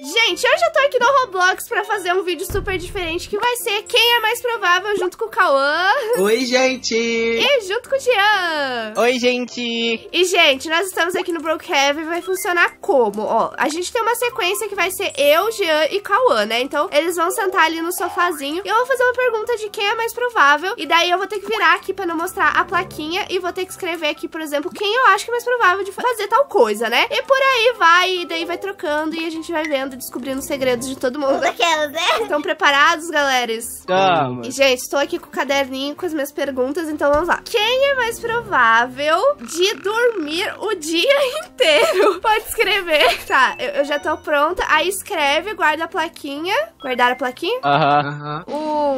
J. Gente, hoje eu tô aqui no Roblox pra fazer um vídeo super diferente que vai ser quem é mais provável junto com o Cauã Oi, gente! e junto com o Jean. Oi, gente! E, gente, nós estamos aqui no Brookhaven e vai funcionar como? Ó, a gente tem uma sequência que vai ser eu, Jean e Cauã, né? Então, eles vão sentar ali no sofazinho e eu vou fazer uma pergunta de quem é mais provável. E daí eu vou ter que virar aqui pra não mostrar a plaquinha e vou ter que escrever aqui, por exemplo, quem eu acho que é mais provável de fazer tal coisa, né? E por aí vai, e daí vai trocando e a gente vai vendo, descobrindo os segredos de todo mundo. Daquelas, né? Estão preparados, galeras? Tamo! E, gente, estou aqui com o caderninho com as minhas perguntas, então vamos lá. Quem é mais provável de dormir o dia inteiro? Pode escrever. Tá, eu, eu já tô pronta. Aí escreve, guarda a plaquinha. Guardar a plaquinha? Aham. Aham.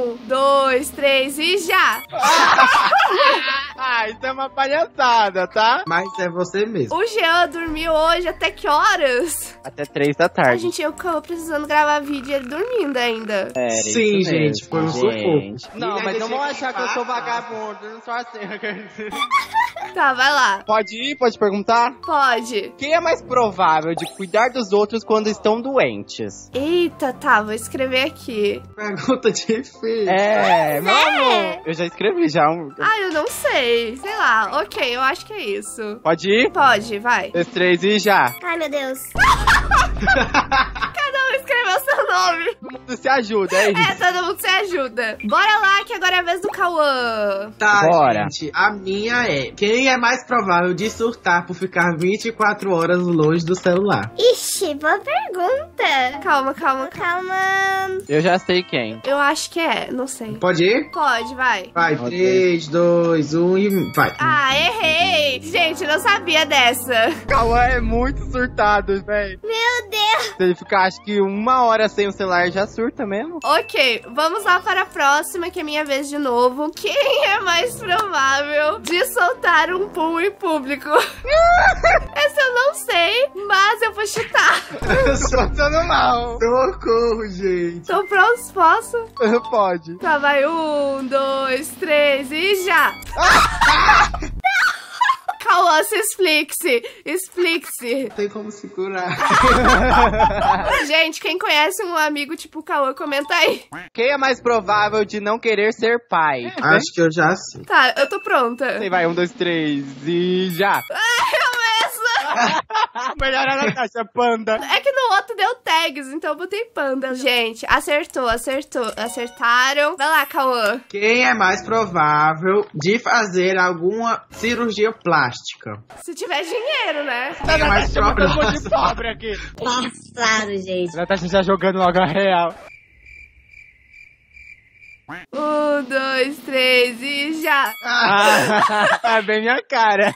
Um, dois, três e já! Ah, isso é uma palhaçada, tá? Mas é você mesmo. O Jean dormiu hoje até que horas? Até três da A tarde. gente, eu tô precisando gravar vídeo e ele dormindo ainda. Sério, Sim, isso gente, foi um gente. sufoco. Não, mas não vão achar que eu sou vagabundo, eu não sou assim. Tá, vai lá. Pode ir? Pode perguntar? Pode. Quem é mais provável de cuidar dos outros quando estão doentes? Eita, tá, vou escrever aqui. Pergunta difícil. É, meu é. amor. Eu já escrevi já. um- Ah, eu não sei. Sei lá. Ok, eu acho que é isso. Pode ir? Pode, vai. Dois, três e já. Ai, meu Deus. Cada um escreveu seu nome. Todo mundo se ajuda, é É, isso. todo mundo se ajuda. Bora lá, que agora é a vez do Cauã. Tá, Bora. gente. A minha é: quem é mais provável de surtar por ficar 24 horas longe do celular? Ixi, boa pergunta. Calma, calma, calma. Eu já sei quem. Eu acho que é, não sei. Pode ir? Pode, vai. Vai, Ok. 3, 2, 1 e vai. Ah, errei. Gente, não sabia dessa. Cauã é muito surtado, velho. Meu Deus. Se ele ficar, acho que uma hora sem o celular, já surta mesmo. Ok, vamos lá para a próxima, que é minha vez de novo. Quem é mais provável de soltar um pum em público? Essa eu não sei, mas eu vou chutar. Passando mal. Socorro, gente. Estão prontos? Posso? Pode. Tá, vai. Um, dois, três e já! Cauã, se explique-se. Explique-se. Não tem como segurar. Gente, quem conhece um amigo tipo Cauã, comenta aí. Quem é mais provável de não querer ser pai? Acho que eu já sei. Tá, eu tô pronta. Sei, vai, um, dois, três e já. Melhor na caixa, panda. É que no outro deu tags, então eu botei panda. Gente, acertou, acertou. Acertaram. Vai lá, Cauã. Quem é mais provável de fazer alguma cirurgia plástica? Se tiver dinheiro, né? Quem é mais provável? de pobre aqui. Claro, gente. Natasha já jogando logo a real. Um, dois, três e já. Ah, é bem minha cara.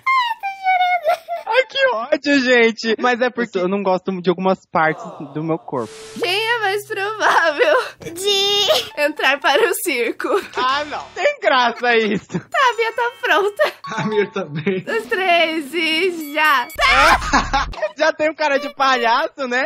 Que ódio, gente. Mas é porque eu não gosto de algumas partes do meu corpo. Quem é mais provável De. entrar para o circo? Ah, não. Tem graça isso. Tá, a minha tá pronta. A minha também. Dois, três e. Tem um cara de palhaço, né?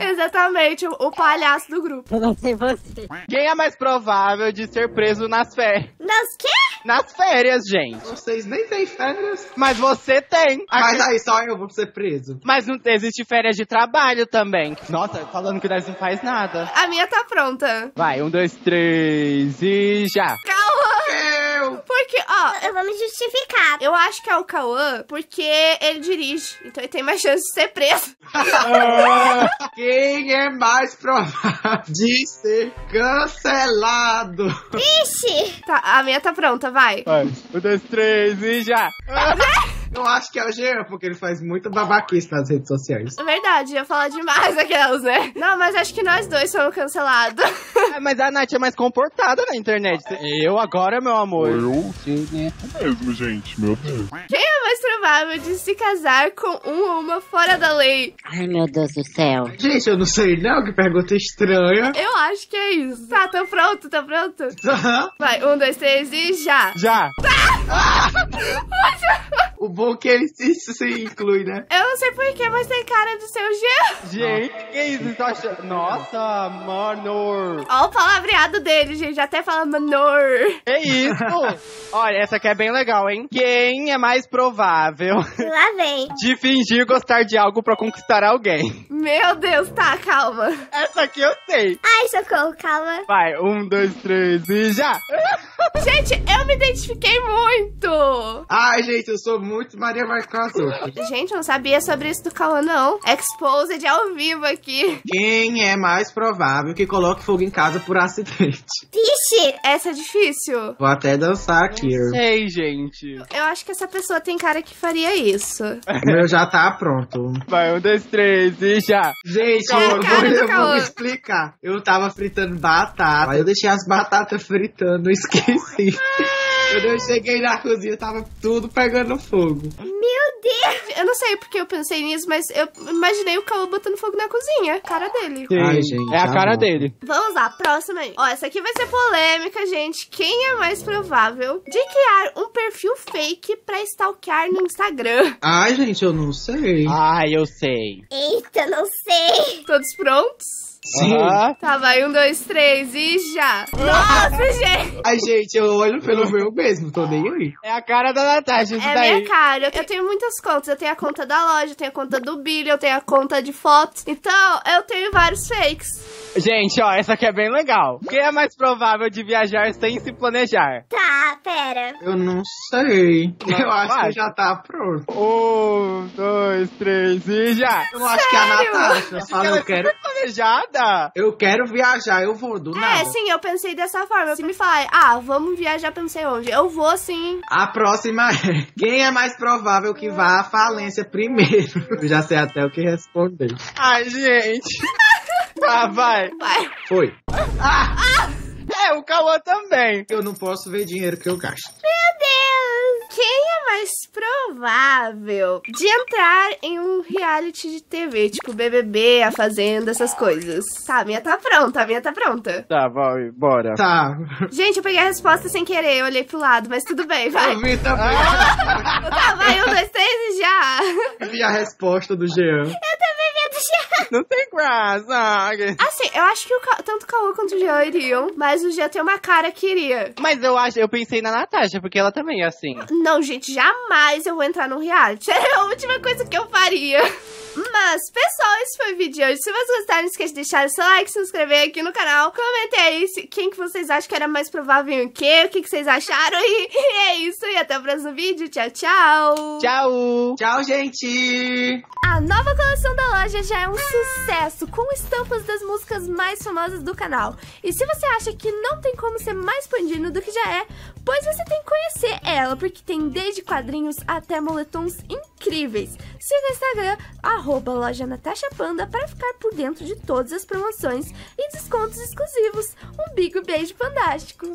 Exatamente, o, palhaço do grupo. Eu não sei você. Quem é mais provável de ser preso nas férias? Nas quê? Nas férias, gente. Vocês nem têm férias. Mas você tem. Mas aí só eu vou ser preso. Mas não existe férias de trabalho também. Nossa, falando que nós não faz nada. A minha tá pronta. Vai, um, dois, três e já. Cauã! Porque, ó, Eu vou me justificar. eu acho que é o Cauã porque ele dirige. Então ele tem mais chance de ser preso. Quem é mais provável de ser cancelado? Ixi. Tá, a minha tá pronta, vai. Vai, um, dois, três e já. Eu acho que é o Jean, porque ele faz muita babaquice nas redes sociais. É verdade, ia falar demais aquelas, né? Não, mas acho que nós dois somos cancelados. É, mas a Nath é mais comportada na internet. Eu agora, meu amor. Eu sou mesmo, gente, meu Deus. Quem é mais provável de se casar com um ou uma fora da lei? Ai, meu Deus do céu. Gente, eu não sei não, que pergunta estranha. Eu acho que é isso. Tá, tô pronto, tá pronto? Vai, um, dois, três e já. Já. O bom é que ele se, se inclui, né? Eu não sei porquê, mas tem cara de ser o Jean. Gente, que isso? Você tá achando? Nossa, mano. Ó o palavreado dele, gente. Até fala manor. Que isso? Olha, essa aqui é bem legal, hein? Quem é mais provável Lá vem. de fingir gostar de algo pra conquistar alguém? Meu Deus, tá, calma. Essa aqui eu sei. Ai, socorro, calma. Vai, um, dois, três e já! Gente, eu me identifiquei muito. Ai, gente, eu sou muito Maria outras. Gente, eu não sabia sobre isso do Cauã, não. Exposed ao vivo aqui. Quem é mais provável que coloque fogo em casa por acidente? Vixe. Essa é difícil. Vou até dançar aqui. Sei, gente. Eu acho que essa pessoa tem cara que faria isso. O meu já tá pronto. Vai, um, dois, três e já! Gente, É eu, vou, eu vou explicar. Eu tava fritando batata. Aí eu deixei as batatas fritando, esqueci. Quando eu cheguei na cozinha, tava tudo pegando fogo. Meu Deus. Eu não sei porque eu pensei nisso, mas eu imaginei o Cauã botando fogo na cozinha. Cara dele. Ai, gente, É a tá cara bom. dele. Vamos lá, próxima aí. Ó, essa aqui vai ser polêmica, gente. Quem é mais provável de criar um perfil fake pra stalkear no Instagram? Ai, gente, eu não sei. Ai, eu sei. Eita, não sei. Todos prontos? Sim. Aham. Tá, vai, um, dois, três e já. Nossa, gente! Ai, gente, eu olho pelo meu mesmo, tô nem aí. É a cara da Natasha, isso É daí. minha cara. Eu tenho muitas contas. Eu tenho a conta da loja, eu tenho a conta do Billy, eu tenho a conta de fotos. Então, eu tenho vários fakes. Gente, ó, essa aqui é bem legal. Quem é mais provável de viajar sem se planejar? Tá, pera. Eu não sei. Eu acho vai. que já tá pronto. Um, dois, três e já! Eu acho que a Sério? Natasha fala, Ela é eu quero, planejada! eu quero viajar, eu vou, do É, nada. sim, eu pensei dessa forma. Se me falar, ah, vamos viajar pra não sei onde, eu vou sim. A próxima é: quem é mais provável que vá à falência primeiro? Eu já sei até o que responder. Ai, gente! Tá, vai! Vai. Foi. É, o Cauã também! Eu não posso ver dinheiro que eu gasto. Meu Deus! Quem é mais provável de entrar em um reality de TV, tipo BBB, A Fazenda, essas coisas? Tá, a minha tá pronta, a minha tá pronta. Tá, vai, bora. Tá. Gente, eu peguei a resposta sem querer, eu olhei pro lado, mas tudo bem, vai. Eu vi também. Tá, vai, um, dois, três e já. Eu vi a resposta do Jean. Não tem graça! Assim, eu acho que o tanto o Caô quanto o Jean iriam, mas o Jean tem uma cara que iria. Mas eu acho, eu pensei na Natasha, porque ela também é assim. Não, gente, jamais eu vou entrar num reality. É a última coisa que eu faria. Mas, pessoal, esse foi o vídeo de hoje. Se vocês gostaram, não esqueça de deixar o seu like, se inscrever aqui no canal. Comentem aí quem que vocês acham que era mais provável e o quê, o que, que vocês acharam. E, e é isso, até o próximo vídeo. Tchau, tchau! Tchau! Tchau, gente! A nova coleção da loja já é um sucesso, com estampas das músicas mais famosas do canal. E se você acha que não tem como ser mais pandino do que já é, pois você tem que conhecer ela, porque tem desde quadrinhos até moletons incríveis. Siga o Instagram, arroba loja Natasha Panda, para ficar por dentro de todas as promoções e descontos exclusivos. Um bico beijo fantástico!